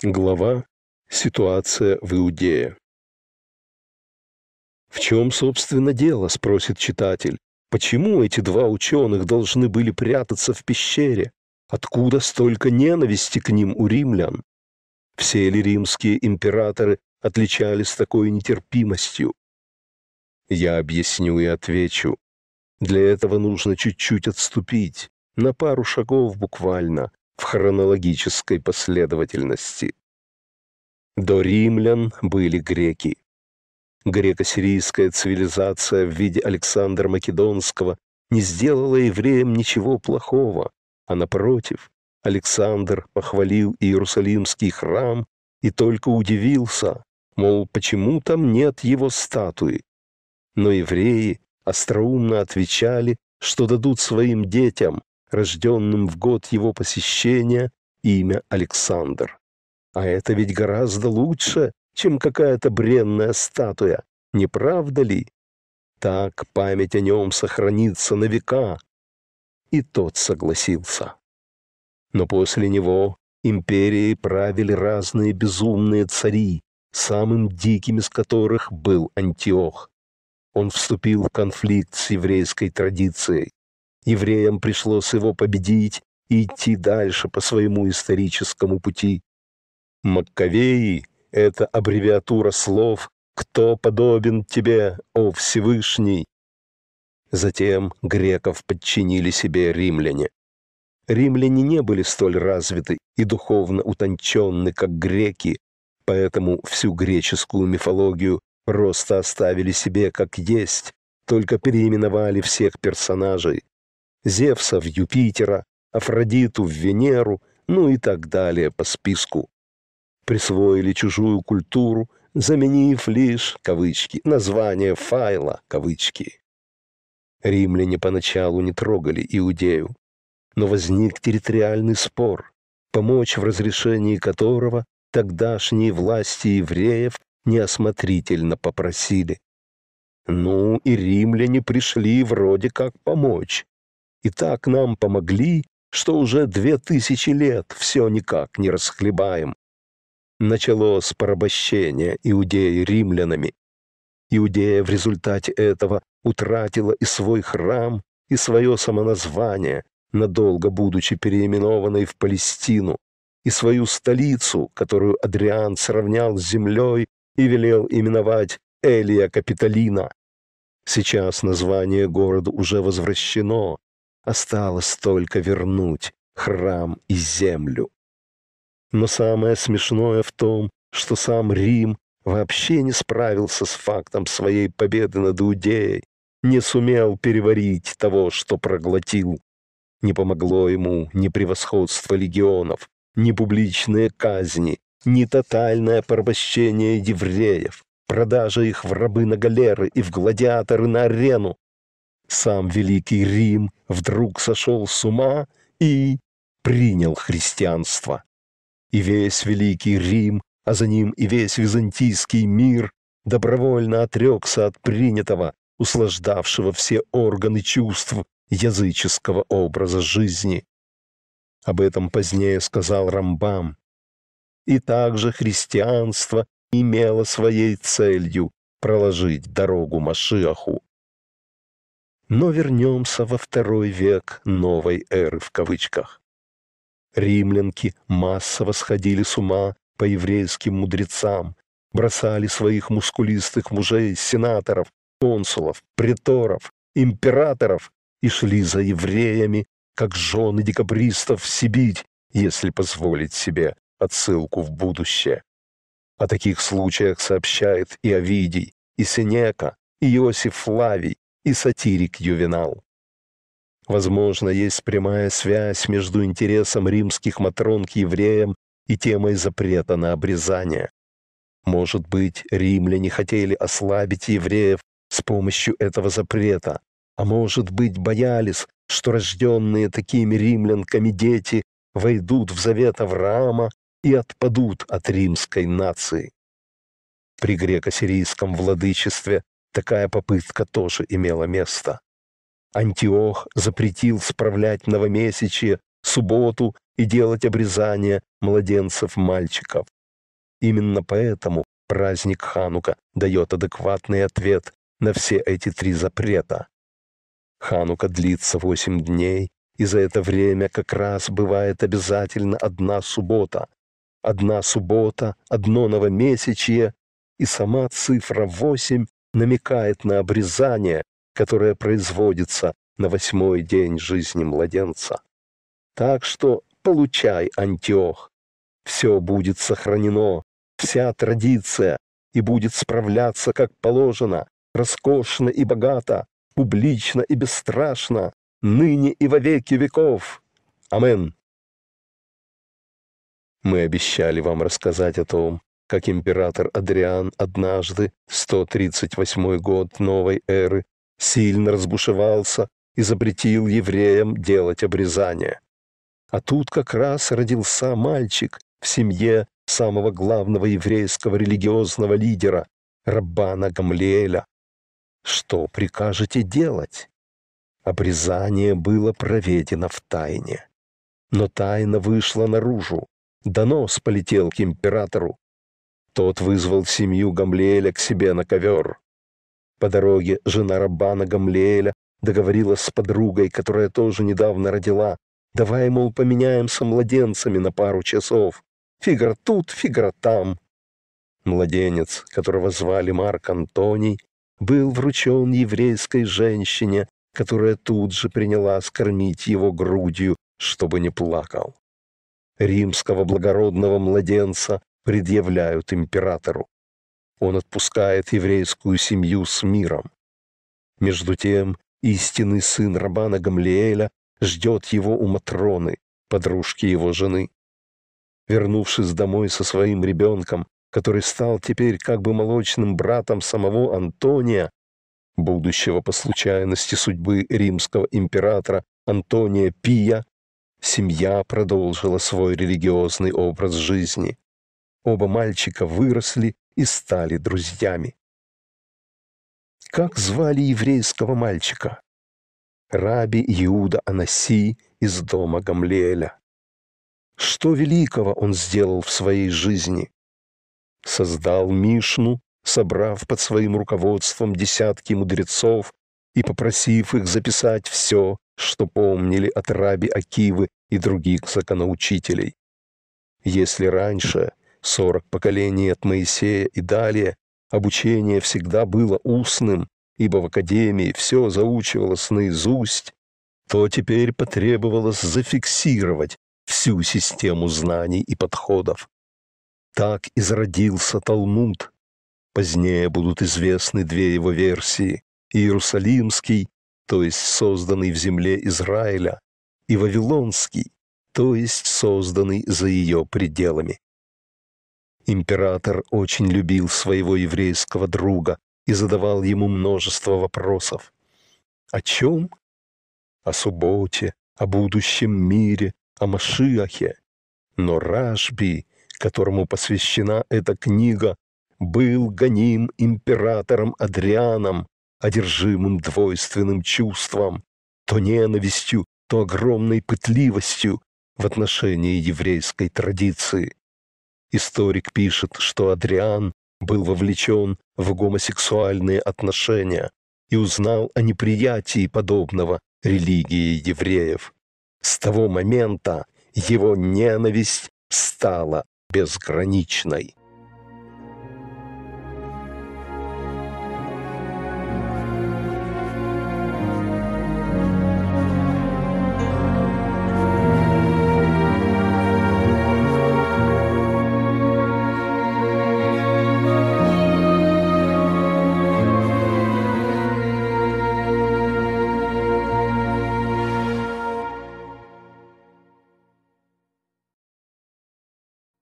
Глава «Ситуация в Иудее». «В чем, собственно, дело?» – спросит читатель. «Почему эти два ученых должны были прятаться в пещере? Откуда столько ненависти к ним у римлян? Все ли римские императоры отличались такой нетерпимостью? Я объясню и отвечу. Для этого нужно чуть-чуть отступить, на пару шагов буквально, в хронологической последовательности. До римлян были греки. Греко-сирийская цивилизация в виде Александра Македонского не сделала евреям ничего плохого, а напротив, Александр похвалил Иерусалимский храм и только удивился, мол, почему там нет его статуи. Но евреи остроумно отвечали, что дадут своим детям рожденным в год его посещения, имя Александр. А это ведь гораздо лучше, чем какая-то бренная статуя, не правда ли? Так память о нем сохранится на века. И тот согласился. Но после него империей правили разные безумные цари, самым диким из которых был Антиох. Он вступил в конфликт с еврейской традицией, евреям пришлось его победить и идти дальше по своему историческому пути. Маккавеи — это аббревиатура слов «Кто подобен тебе, о Всевышний?» Затем греков подчинили себе римляне. Римляне не были столь развиты и духовно утонченны, как греки, поэтому всю греческую мифологию просто оставили себе как есть, только переименовали всех персонажей, Зевса в Юпитера, Афродиту в Венеру, ну и так далее по списку. Присвоили чужую культуру, заменив лишь, кавычки, название файла, кавычки. Римляне поначалу не трогали Иудею, но возник территориальный спор, помочь в разрешении которого тогдашние власти евреев неосмотрительно попросили. Ну, и римляне пришли вроде как помочь, и так нам помогли, что уже две тысячи лет все никак не расхлебаем. Началось порабощение Иудеи римлянами. Иудея в результате этого утратила и свой храм, и свое самоназвание, надолго будучи переименованной в Палестину, и свою столицу, которую Адриан сравнял с землей и велел именовать Элия Капитолина. Сейчас название города уже возвращено, Осталось только вернуть храм и землю. Но самое смешное в том, что сам Рим вообще не справился с фактом своей победы над Иудеей, не сумел переварить того, что проглотил. Не помогло ему ни превосходство легионов, ни публичные казни, ни тотальное порабощение евреев, продажа их в рабы на галеры и в гладиаторы на арену, сам Великий Рим вдруг сошел с ума и принял христианство. И весь Великий Рим, а за ним и весь византийский мир добровольно отрекся от принятого, услаждавшего все органы чувств языческого образа жизни. Об этом позднее сказал Рамбам. И также христианство имело своей целью проложить дорогу Машиаху. Но вернемся во второй век новой эры в кавычках. Римлянки массово сходили с ума по еврейским мудрецам, бросали своих мускулистых мужей, сенаторов, консулов, преторов, императоров и шли за евреями, как жены декабристов в Сибирь, если позволить себе отсылку в будущее. О таких случаях сообщает и Овидий, и Сенека, и Иосиф Флавий, и сатирик Ювенал. Возможно, есть прямая связь между интересом римских матрон к евреям и темой запрета на обрезание. Может быть, римляне хотели ослабить евреев с помощью этого запрета, а может быть, боялись, что рожденные такими римлянками дети войдут в завет Авраама и отпадут от римской нации. При греко-сирийском владычестве Такая попытка тоже имела место. Антиох запретил справлять новомесячие, субботу и делать обрезание младенцев-мальчиков. Именно поэтому праздник Ханука дает адекватный ответ на все эти три запрета. Ханука длится восемь дней, и за это время как раз бывает обязательно одна суббота. Одна суббота, одно новомесячье, и сама цифра восемь намекает на обрезание, которое производится на восьмой день жизни младенца. Так что получай, Антиох, все будет сохранено, вся традиция, и будет справляться как положено, роскошно и богато, публично и бесстрашно, ныне и во веки веков. Амен. Мы обещали вам рассказать о том, как император Адриан однажды, 138 год новой эры, сильно разбушевался и запретил евреям делать обрезание. А тут как раз родился мальчик в семье самого главного еврейского религиозного лидера, Раббана Гамлиэля. Что прикажете делать? Обрезание было проведено в тайне. Но тайна вышла наружу. Донос полетел к императору. Тот вызвал семью Гамлиэля к себе на ковер. По дороге жена Раббана Гамлиэля договорилась с подругой, которая тоже недавно родила. Давай, мол, поменяемся младенцами на пару часов. Фигра тут, фигра там. Младенец, которого звали Марк Антоний, был вручен еврейской женщине, которая тут же приняла скормить его грудью, чтобы не плакал. Римского благородного младенца предъявляют императору. Он отпускает еврейскую семью с миром. Между тем, истинный сын Рабана Гамлиэля ждет его у Матроны, подружки его жены. Вернувшись домой со своим ребенком, который стал теперь как бы молочным братом самого Антония, будущего по случайности судьбы римского императора Антония Пия, семья продолжила свой религиозный образ жизни. Оба мальчика выросли и стали друзьями. Как звали еврейского мальчика? Раби Иуда Анаси из дома Гамлиэля. Что великого он сделал в своей жизни? Создал Мишну, собрав под своим руководством десятки мудрецов и попросив их записать все, что помнили от раби Акивы и других законоучителей. Если раньше, сорок поколений от Моисея и далее, обучение всегда было устным, ибо в академии все заучивалось наизусть, то теперь потребовалось зафиксировать всю систему знаний и подходов. Так и зародился Талмуд, Позднее будут известны две его версии – Иерусалимский, то есть созданный в земле Израиля, и Вавилонский, то есть созданный за ее пределами. Император очень любил своего еврейского друга и задавал ему множество вопросов. О чем? О субботе, о будущем мире, о Машиахе. Но Рашби, которому посвящена эта книга, был гоним императором Адрианом, одержимым двойственным чувством, то ненавистью, то огромной пытливостью в отношении еврейской традиции. Историк пишет, что Адриан был вовлечен в гомосексуальные отношения и узнал о неприятии подобного религии евреев. С того момента его ненависть стала безграничной.